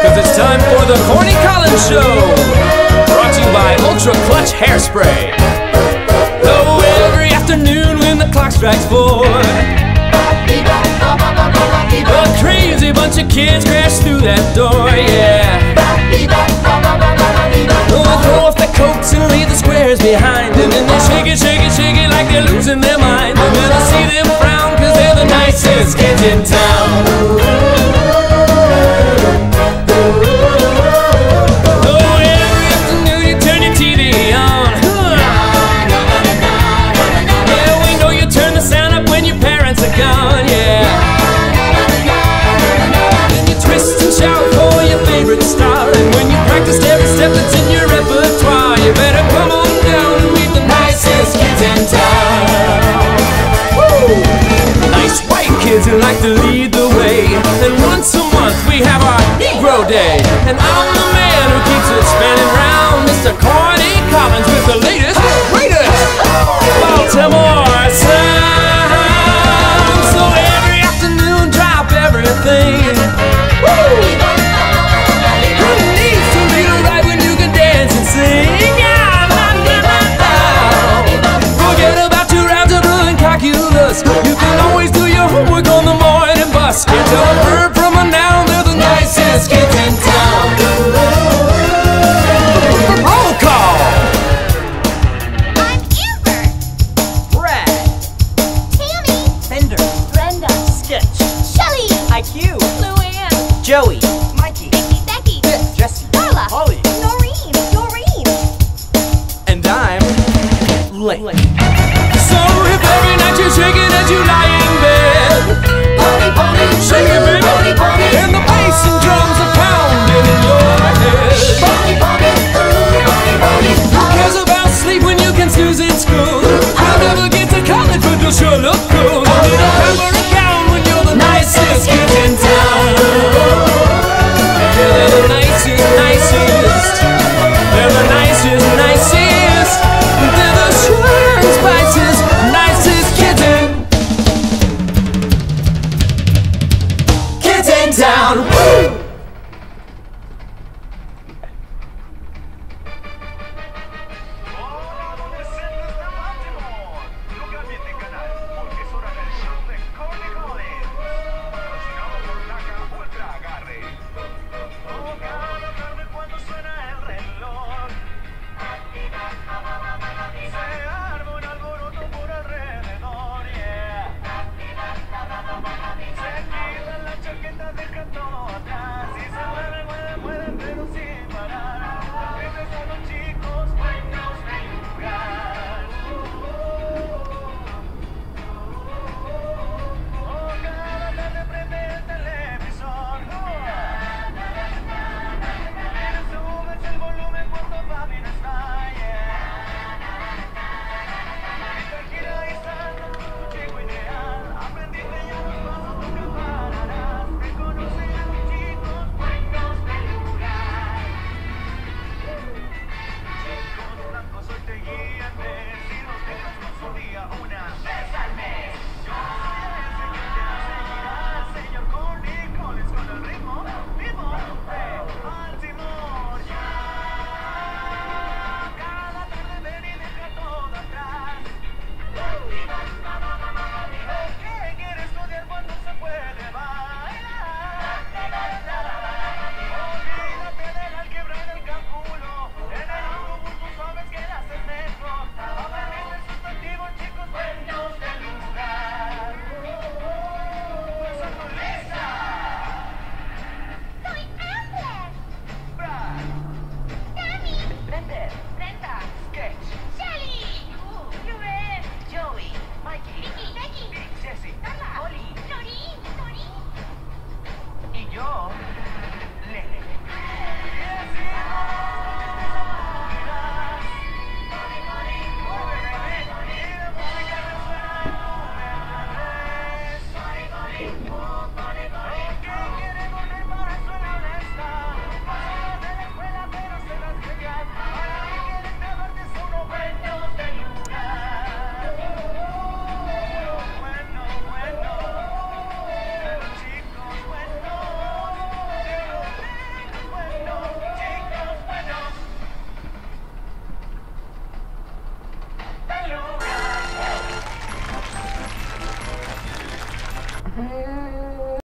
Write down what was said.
Cause it's time for the Corny Collins Show. Brought to you by Ultra Clutch Hairspray. Oh, every afternoon when the clock strikes four. A crazy bunch of kids crash through that door, yeah. They throw off their coats and leave the squares behind. And then they shake it, shake it, shake it like they're losing their mind. Gone, yeah. Then you twist and shout for your favorite star. And when you practiced every step that's in your repertoire, you better come on down and meet the nicest kids in town. Woo! Nice white kids who like to lead the way. And once a month we have our Negro Day. And I'm the man who keeps it spinning round. Mr. Corny Collins with the latest, like you. Luann. Joey. Mikey. Becky. Jesse. Carla. Holly. Noreen. Doreen. And I'm late. So if every night you're as you.